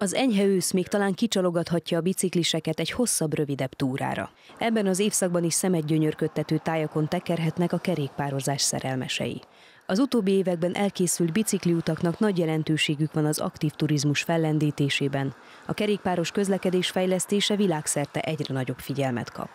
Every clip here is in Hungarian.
Az enyhe ősz még talán kicsalogathatja a bicikliseket egy hosszabb, rövidebb túrára. Ebben az évszakban is szemet gyönyörködtető tájakon tekerhetnek a kerékpározás szerelmesei. Az utóbbi években elkészült bicikliutaknak nagy jelentőségük van az aktív turizmus fellendítésében. A kerékpáros közlekedés fejlesztése világszerte egyre nagyobb figyelmet kap.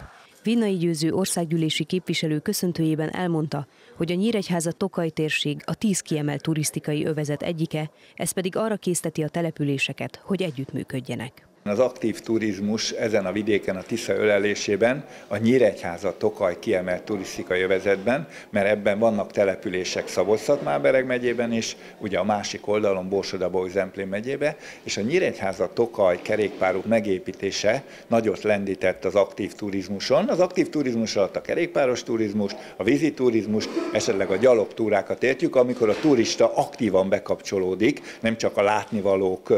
Vinnai Győző országgyűlési képviselő köszöntőjében elmondta, hogy a Nyíregyháza Tokaj térség a tíz kiemelt turisztikai övezet egyike, ez pedig arra készteti a településeket, hogy együttműködjenek. Az aktív turizmus ezen a vidéken, a Tisza ölelésében, a Nyíregyháza Tokaj kiemelt turisztikai övezetben, mert ebben vannak települések Szabolcs-Szatmár-Bereg megyében is, ugye a másik oldalon Borsodabó Zemplén megyébe, és a Nyíregyháza Tokaj kerékpárút megépítése nagyot lendített az aktív turizmuson. Az aktív turizmus alatt a kerékpáros turizmus, a vízi turizmus, esetleg a gyalogtúrákat értjük, amikor a turista aktívan bekapcsolódik, nem csak a látnivalók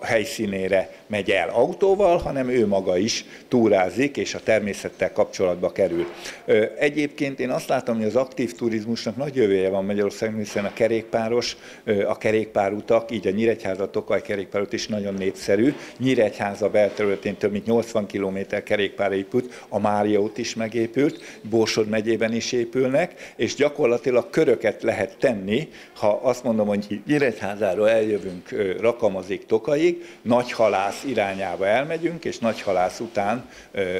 helyszínére megy el autóval, hanem ő maga is túrázik, és a természettel kapcsolatba kerül. Egyébként én azt látom, hogy az aktív turizmusnak nagy jövője van Magyarországon, hiszen a kerékpáros, a kerékpárutak, így a Nyíregyháza Tokaj kerékpárút is nagyon népszerű. Nyíregyháza belterületén több mint 80 km kerékpár épült, a Mária út is megépült, Borsod megyében is épülnek, és gyakorlatilag köröket lehet tenni, ha azt mondom, hogy Nyíregyházáról eljövünk Rakamazik Tokajig, Nagyhalász irány irányába elmegyünk, és Nagyhalász után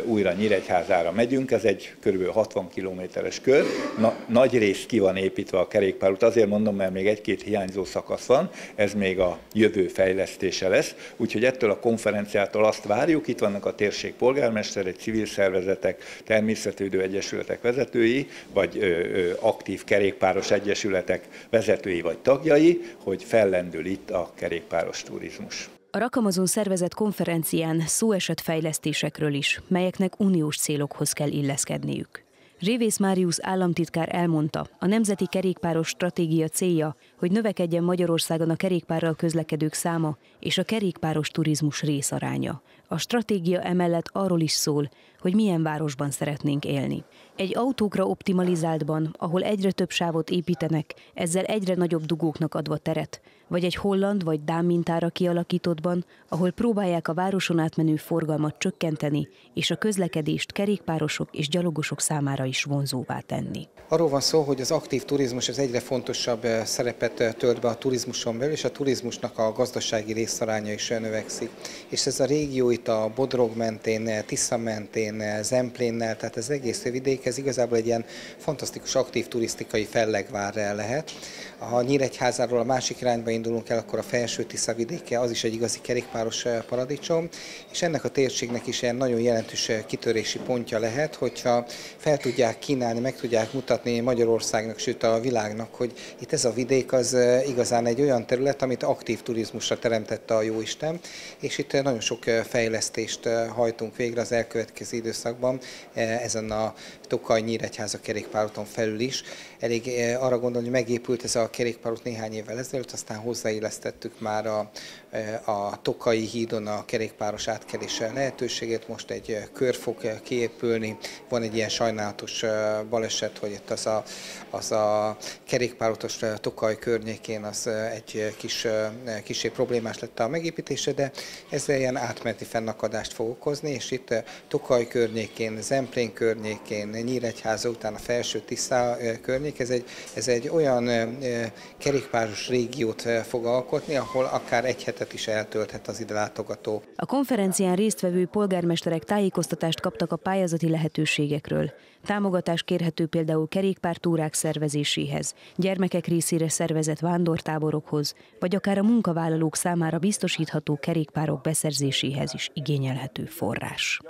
újra Nyíregyházára megyünk, ez egy kb. 60 kilométeres kör. Na, nagy rész ki van építve a kerékpárút, azért mondom, mert még egy-két hiányzó szakasz van, ez még a jövő fejlesztése lesz, úgyhogy ettől a konferenciától azt várjuk, itt vannak a térség polgármesterek, civil szervezetek, természetvédő egyesületek vezetői, vagy ö, ö, aktív kerékpáros egyesületek vezetői vagy tagjai, hogy fellendül itt a kerékpáros turizmus. A Rakamazon szervezett konferencián szó esett fejlesztésekről is, melyeknek uniós célokhoz kell illeszkedniük. Révész Máriusz államtitkár elmondta, a Nemzeti Kerékpáros Stratégia célja, hogy növekedjen Magyarországon a kerékpárral közlekedők száma és a kerékpáros turizmus részaránya. A stratégia emellett arról is szól, hogy milyen városban szeretnénk élni. Egy autókra optimalizáltban, ahol egyre több sávot építenek, ezzel egyre nagyobb dugóknak adva teret, vagy egy holland vagy dán mintára kialakítottban, ahol próbálják a városon átmenő forgalmat csökkenteni, és a közlekedést kerékpárosok és gyalogosok számára is vonzóvá tenni. Arról van szó, hogy az aktív turizmus az egyre fontosabb eh, szerepet eh, tölt be a turizmuson belül, és a turizmusnak a gazdasági részaránya is növekszik. És ez a régió a Bodrog mentén, eh, Tisza mentén, Zemplénnel, tehát ez egész vidék, ez igazából egy ilyen fantasztikus aktív turisztikai fellegvár lehet. Ha Nyíregyházáról a másik irányba indulunk el, akkor a felső Tisza vidéke az is egy igazi kerékpáros paradicsom, és ennek a térségnek is ilyen nagyon jelentős kitörési pontja lehet, hogyha fel tudják kínálni, meg tudják mutatni Magyarországnak, sőt a világnak, hogy itt ez a vidék az igazán egy olyan terület, amit aktív turizmusra teremtette a Jóisten, és itt nagyon sok fejlesztést hajtunk végre az elkövetkező időszakban ezen a Tokaj Nyíregyháza kerékpárúton felül is. Elég arra gondolni, hogy megépült ez a kerékpárút néhány évvel ezelőtt, aztán hozzáillesztettük már a, a Tokai hídon a kerékpáros átkelése lehetőségét. Most egy kör fog kiépülni. Van egy ilyen sajnálatos baleset, hogy itt az a, az a kerékpárutas Tokaj környékén az egy kis, kisé problémás lett a megépítése, de ez ilyen átmeneti fennakadást fog okozni, és itt Tokaj környékén, Zemplén környékén, Nyíregyháza után a felső Tisza környék, ez egy, ez egy olyan kerékpáros régiót fog alkotni, ahol akár egy hetet is eltölthet az ide látogató. A konferencián résztvevő polgármesterek tájékoztatást kaptak a pályázati lehetőségekről. Támogatás kérhető például kerékpártúrák szervezéséhez, gyermekek részére szervezett vándortáborokhoz, vagy akár a munkavállalók számára biztosítható kerékpárok beszerzéséhez is igényelhető forrás.